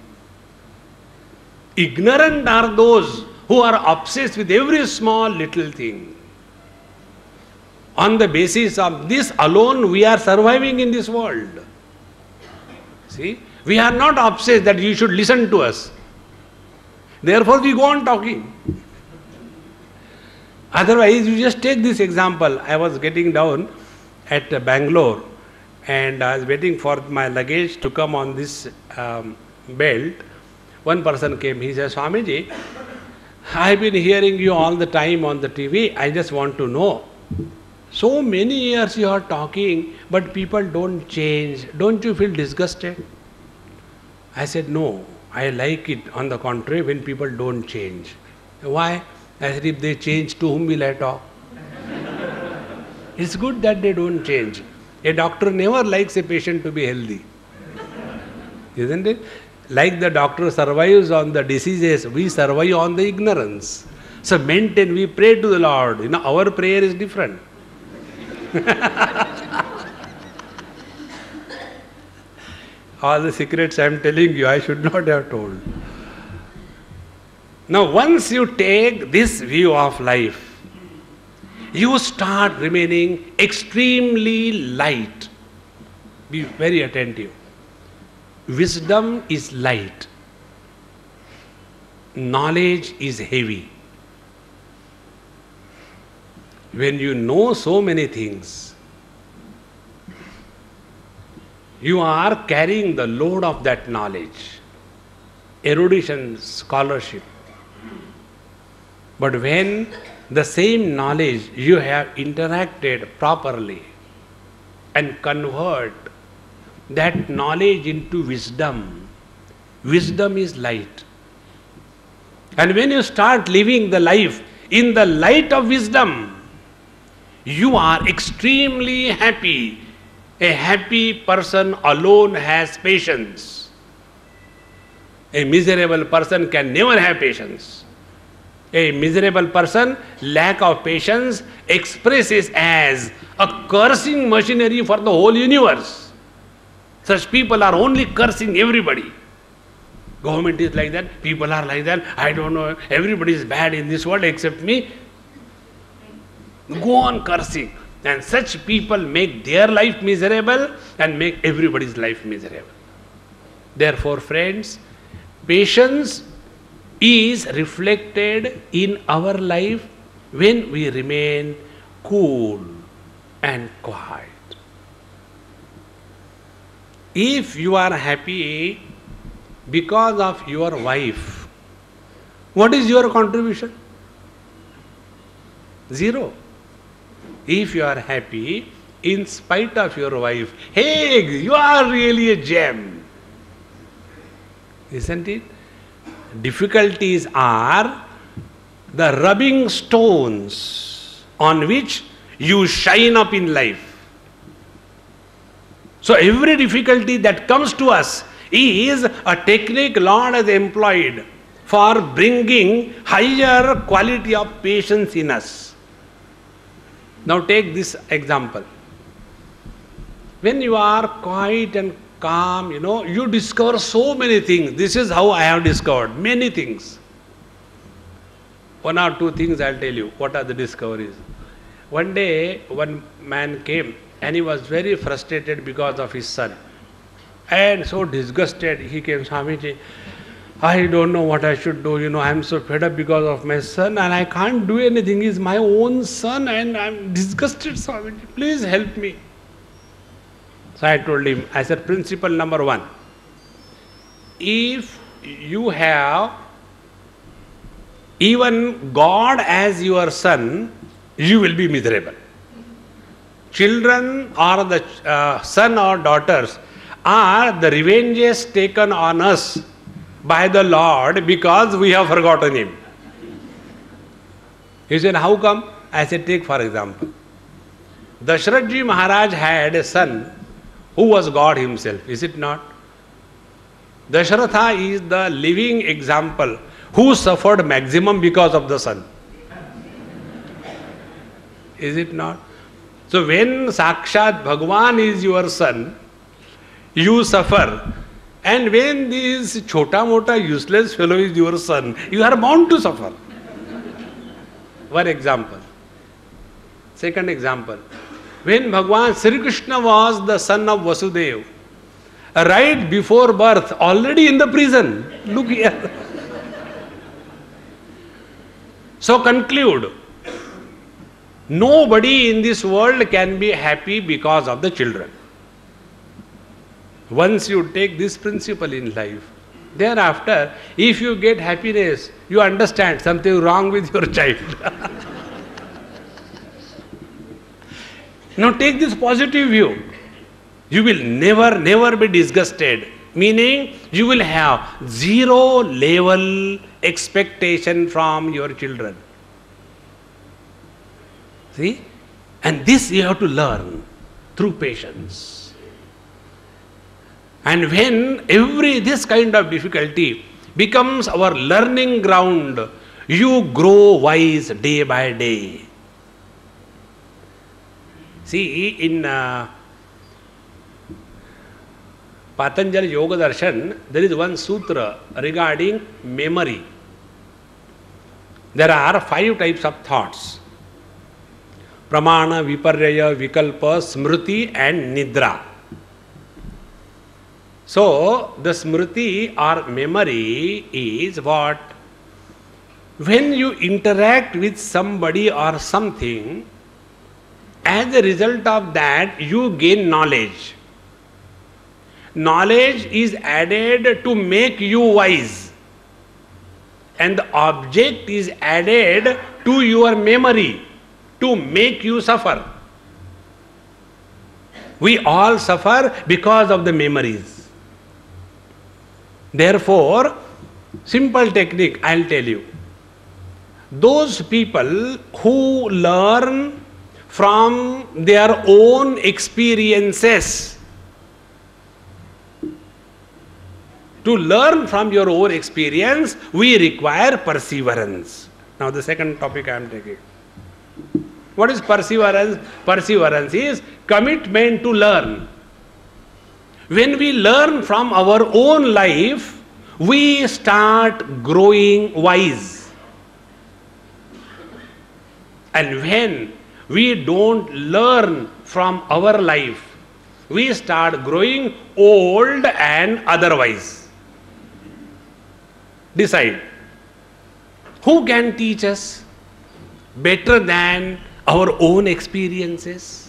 S1: Ignorant are those who are obsessed with every small little thing. On the basis of this alone, we are surviving in this world. See, we are not obsessed that you should listen to us. Therefore, we go on talking. Otherwise, you just take this example. I was getting down at Bangalore and I was waiting for my luggage to come on this um, belt. One person came, he said, Swamiji, I've been hearing you all the time on the TV. I just want to know. So many years you are talking, but people don't change. Don't you feel disgusted? I said, No, I like it. On the contrary, when people don't change. Why? Said, If they change, to whom will I talk? it's good that they don't change. A doctor never likes a patient to be healthy. Isn't it? Like the doctor survives on the diseases, we survive on the ignorance. So maintain, we pray to the Lord. You know, our prayer is different. [LAUGHS] All the secrets I am telling you, I should [LAUGHS] not have told. Now, once you take this view of life, you start remaining extremely light. Be very attentive. Wisdom is light, knowledge is heavy. When you know so many things, you are carrying the load of that knowledge, erudition, scholarship. But when the same knowledge you have interacted properly and convert that knowledge into wisdom. Wisdom is light. And when you start living the life in the light of wisdom, you are extremely happy. A happy person alone has patience. A miserable person can never have patience. A miserable person, lack of patience, expresses as a cursing machinery for the whole universe. Such people are only cursing everybody. Government is like that, people are like that, I don't know, everybody is bad in this world except me. Go on cursing. And such people make their life miserable and make everybody's life miserable. Therefore, friends, patience is reflected in our life when we remain cool and quiet. If you are happy because of your wife, what is your contribution? Zero. If you are happy in spite of your wife, hey, you are really a gem. Isn't it? Difficulties are the rubbing stones on which you shine up in life. So every difficulty that comes to us is a technique Lord has employed for bringing higher quality of patience in us. Now take this example. When you are quiet and calm, you know, you discover so many things. This is how I have discovered many things. One or two things I'll tell you. What are the discoveries? One day, one man came and he was very frustrated because of his son. And so disgusted, he came, Swamiji, I don't know what I should do. You know, I'm so fed up because of my son and I can't do anything. He's my own son and I'm disgusted, Swamiji. Please help me. So I told him, I said, principle number one if you have even God as your son, you will be miserable children or the uh, son or daughters are the revenges taken on us by the Lord because we have forgotten Him. He said, How come? I said, Take for example. Dashrathji Maharaj had a son who was God Himself, is it not? Dashratha is the living example who suffered maximum because of the son. Is it not? So when Sakshat Bhagwan is your son, you suffer. And when this chota mota useless fellow is your son, you are bound to suffer. One example. Second example. When Bhagwan Sri Krishna was the son of Vasudeva, right before birth, already in the prison. Look here. so conclude Nobody in this world can be happy because of the children. Once you take this principle in life, Thereafter, if you get happiness, you understand something wrong with your [LAUGHS] child. now take this positive view. You will never, never be disgusted. Meaning, you will have zero level expectation from your children. See? And this you have to learn through patience. And when every this kind of difficulty becomes our learning ground, you grow wise day by day. See, in uh, Patanjali Yoga Darshan, there is one sutra regarding memory. There are five types of thoughts pramana, viparya, vikalpa, smriti, and nidra. So, the smriti or memory is what? When you interact with somebody or something, as a result of that, you gain knowledge. Knowledge is added to make you wise, and the object is added to your memory to make you suffer. We all suffer because of the memories. Therefore, simple technique I'll tell you. Those people who learn from their own experiences, to learn from your own experience, we require perseverance. Now, the second topic I am taking. What is perseverance? Perseverance is commitment to learn. When we learn from our own life, we start growing wise. And when we don't learn from our life, we start growing old and otherwise. Decide. Who can teach us better than our own experiences.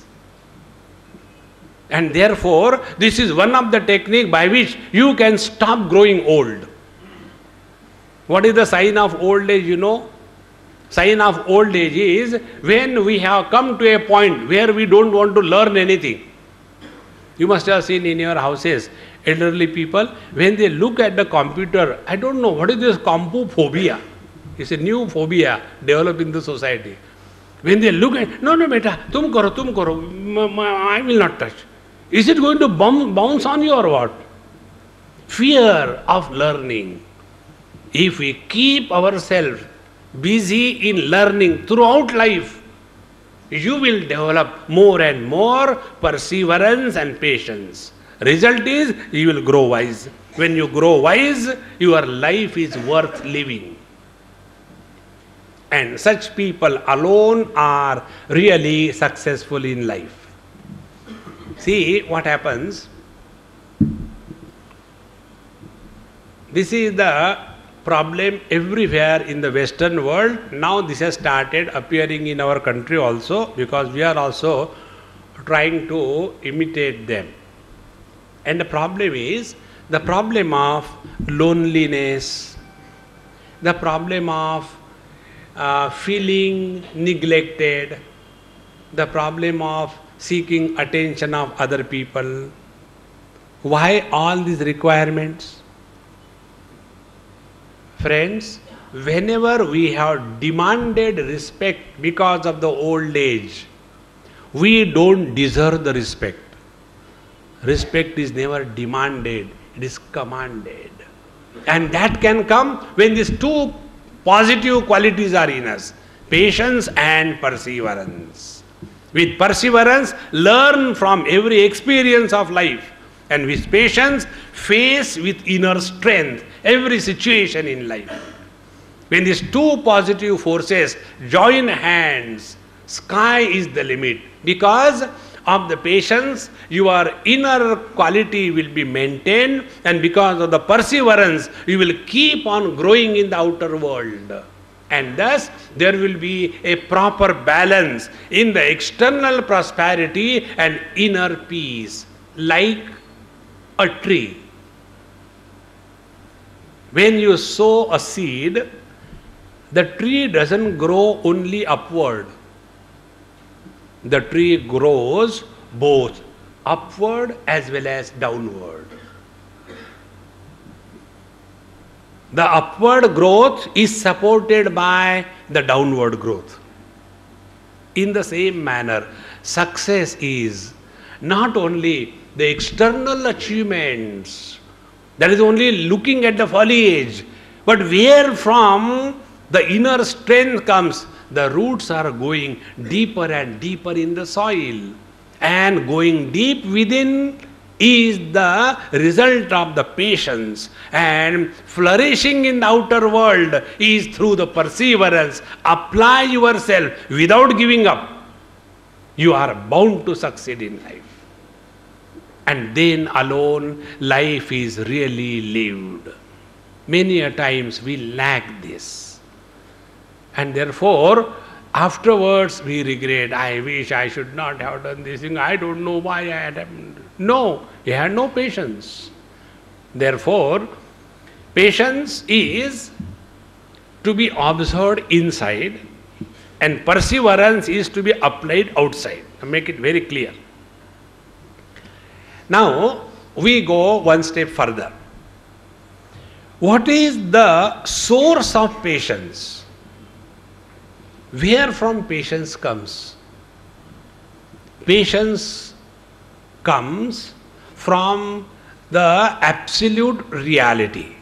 S1: And therefore, this is one of the technique by which you can stop growing old. What is the sign of old age, you know? Sign of old age is when we have come to a point where we don't want to learn anything. You must have seen in your houses elderly people, when they look at the computer, I don't know what is this compu phobia? It's a new phobia developed in the society. When they look at, no, no, beta, tum karo, tum karo, I will not touch. Is it going to bounce on you or what? Fear of learning. If we keep ourselves busy in learning throughout life, you will develop more and more perseverance and patience. Result is you will grow wise. When you grow wise, your life is worth living. And such people alone are really successful in life. See what happens. This is the problem everywhere in the Western world. Now this has started appearing in our country also because we are also trying to imitate them. And the problem is the problem of loneliness, the problem of uh, feeling neglected, the problem of seeking attention of other people. Why all these requirements? Friends, whenever we have demanded respect because of the old age, we don't deserve the respect. Respect is never demanded, it is commanded. And that can come when these two positive qualities are in us patience and perseverance. With perseverance, learn from every experience of life, and with patience, face with inner strength every situation in life. When these two positive forces join hands, sky is the limit because of the patience, your inner quality will be maintained, and because of the perseverance, you will keep on growing in the outer world. And thus, there will be a proper balance in the external prosperity and inner peace, like a tree. when you sow a seed, the tree doesn't grow only upward. The tree grows both upward as well as downward. The upward growth is supported by the downward growth. In the same manner, success is not only the external achievements, that is only looking at the foliage, but where from the inner strength comes, the roots are going deeper and deeper in the soil. And going deep within is the result of the patience and flourishing in the outer world is through the perseverance. Apply yourself without giving up. You are bound to succeed in life. And then alone life is really lived. Many a times we lack this. And therefore afterwards we regret i wish i should not have done this thing. I don't know why i had no, he had no patience. Therefore, patience is to be observed inside and perseverance is to be applied outside. I make it very clear. Now, we go one step further. What is the source of patience? Where from patience comes? Patience comes from the absolute reality.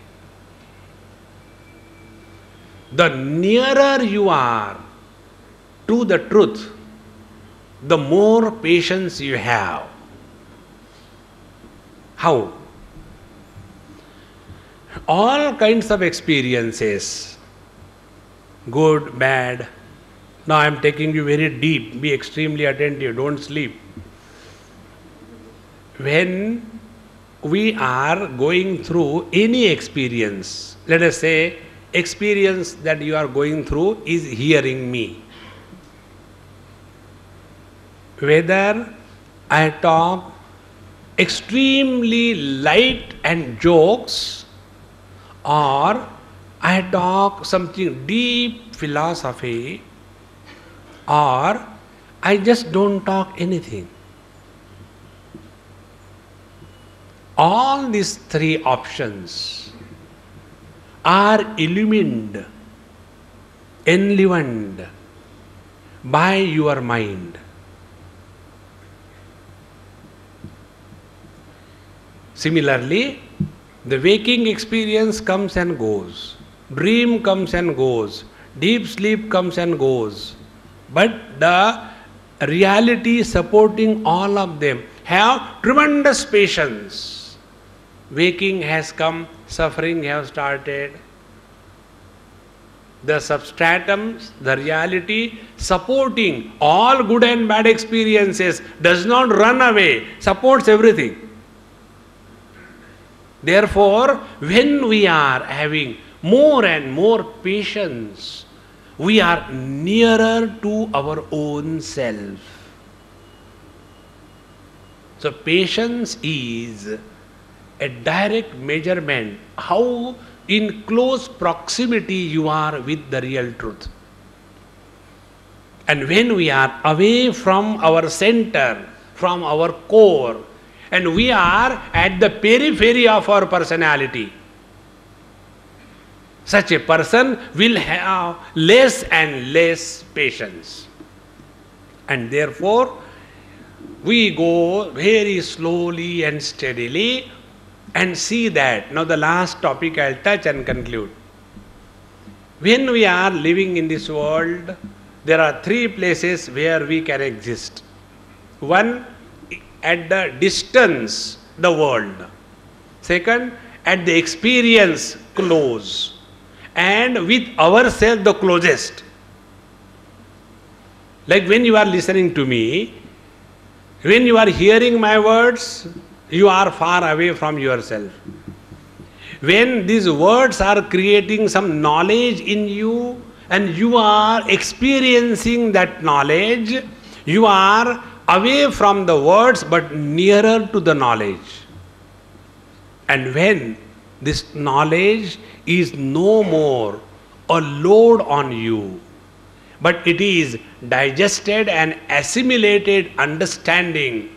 S1: The nearer you are to the truth, the more patience you have. How? All kinds of experiences, good, bad. Now I am taking you very deep. Be extremely attentive. Don't sleep when we are going through any experience, let us say, experience that you are going through is hearing me. Whether I talk extremely light and jokes or I talk something deep philosophy or I just don't talk anything. All these three options are illumined, enlivened by your mind. Similarly, the waking experience comes and goes, dream comes and goes, deep sleep comes and goes, but the reality supporting all of them have tremendous patience waking has come, suffering has started. The substratum, the reality supporting all good and bad experiences does not run away, supports everything. Therefore, when we are having more and more patience, we are nearer to our own self. So, patience is a direct measurement how in close proximity you are with the real truth. And when we are away from our center, from our core, and we are at the periphery of our personality, such a person will have less and less patience. And therefore, we go very slowly and steadily and see that. Now, the last topic I'll touch and conclude. When we are living in this world, there are three places where we can exist. One, at the distance, the world. Second, at the experience, close. And with ourselves, the closest. Like when you are listening to me, when you are hearing my words, you are far away from yourself. When these words are creating some knowledge in you and you are experiencing that knowledge, you are away from the words but nearer to the knowledge. And when this knowledge is no more a load on you, but it is digested and assimilated understanding,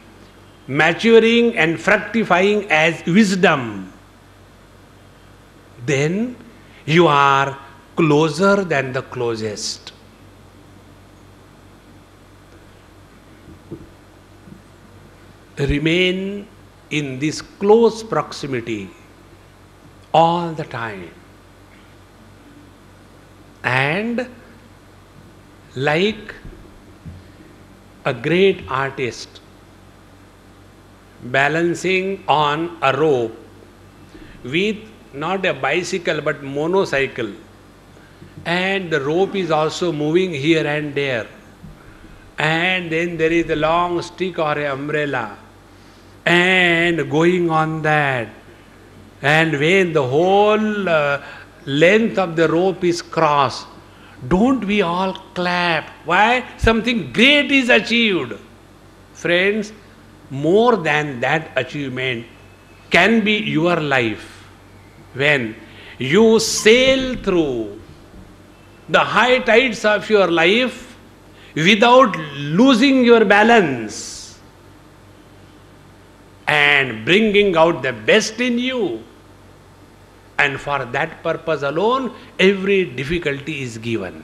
S1: maturing and fructifying as wisdom. Then you are closer than the closest. Remain in this close proximity all the time. And like a great artist balancing on a rope with not a bicycle but monocycle. And the rope is also moving here and there. And then there is a long stick or a umbrella. And going on that. And when the whole uh, length of the rope is crossed don't we all clap? Why? Something great is achieved. Friends more than that achievement can be your life when you sail through the high tides of your life without losing your balance and bringing out the best in you. And for that purpose alone, every difficulty is given.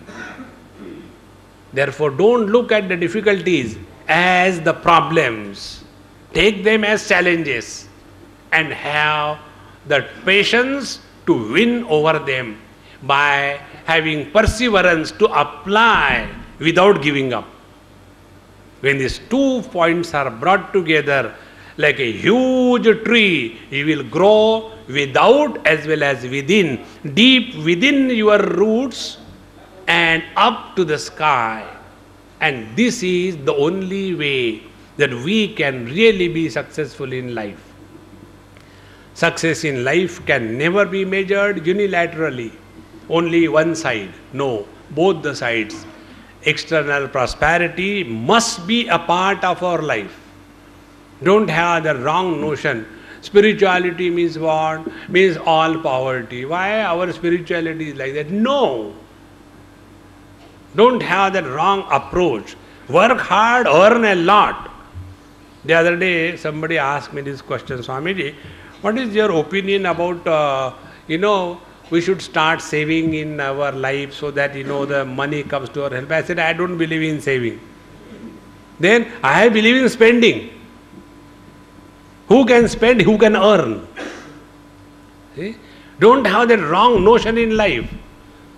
S1: Therefore, don't look at the difficulties as the problems, take them as challenges and have the patience to win over them by having perseverance to apply without giving up. When these two points are brought together like a huge tree, you will grow without as well as within, deep within your roots and up to the sky. And this is the only way that we can really be successful in life. Success in life can never be measured unilaterally only one side. No, both the sides. External prosperity must be a part of our life. Don't have the wrong notion. Spirituality means what? Means all poverty. Why our spirituality is like that? No. Don't have that wrong approach. Work hard, earn a lot. The other day, somebody asked me this question, Swamiji, what is your opinion about, uh, you know, we should start saving in our life so that you know the money comes to our help. I said, I don't believe in saving. Then I believe in spending. Who can spend, who can earn? See? Don't have that wrong notion in life.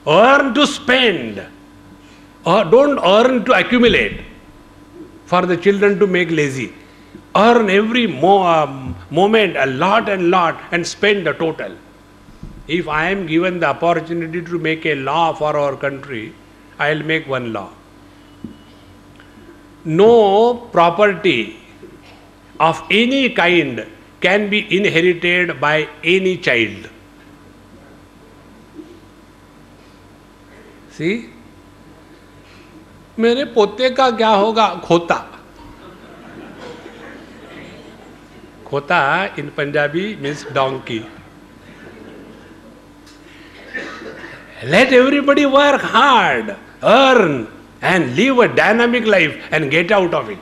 S1: Earn to spend. Or don't earn to accumulate for the children to make lazy. Earn every mo- um, moment a lot and lot and spend the total. If I am given the opportunity to make a law for our country, I will make one law. No property of any kind can be inherited by any child. See? मेरे पोते का क्या होगा खोता Khota in Punjabi means donkey. Let everybody work hard, earn, and live a dynamic life and get out of it.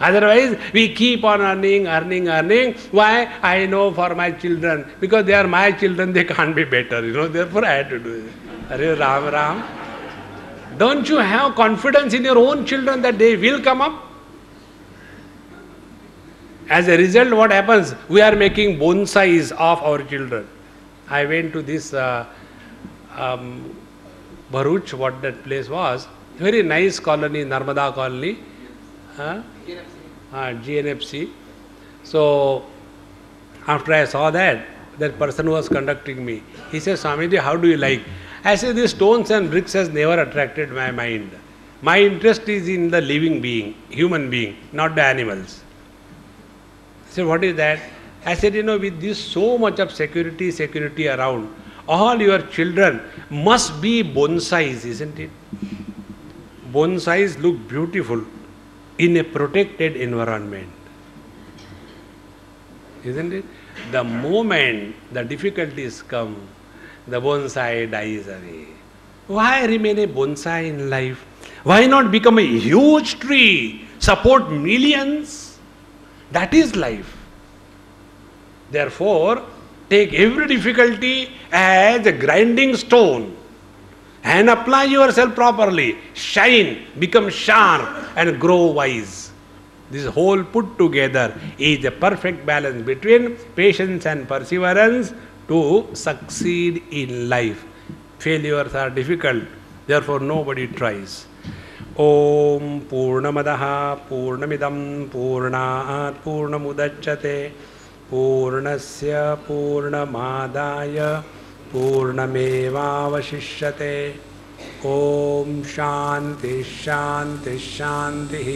S1: Otherwise, we keep on earning, earning, earning. Why? I know for my children. Because they are my children, they can't be better. You know, therefore I had to do it. Hare Ram Ram. Don't you have confidence in your own children that they will come up? As a result, what happens? We are making bonsais of our children. I went to this. Uh, um, Bharuch, what that place was, very nice colony, Narmada colony, uh, uh, GNFC. So, after I saw that, that person who was conducting me, he said, Swamiji, how do you like? I said, these stones and bricks has never attracted my mind. My interest is in the living being, human being, not the animals. Said, what is that? I said, you know, with this so much of security, security around, all your children must be bonsais, isn't it? Bonsais look beautiful in a protected environment. Isn't it? the moment the difficulties come, the bonsai dies away. Why remain a bonsai in life? Why not become a huge tree, support millions? That is life. Therefore, take every difficulty as a grinding stone and apply yourself properly. Shine, become sharp, and grow wise. This whole put together is a perfect balance between patience and perseverance to succeed in life. Failures are difficult, therefore, nobody tries. ॐ पूर्णमदः पूर्णमिदं पूर्णात् पूर्णमुदच्यते पूर्णस्य पूर्णमादाय पूर्णमेवावशिष्यते। ॐ शान्तिः शान्तिः शान्तिः।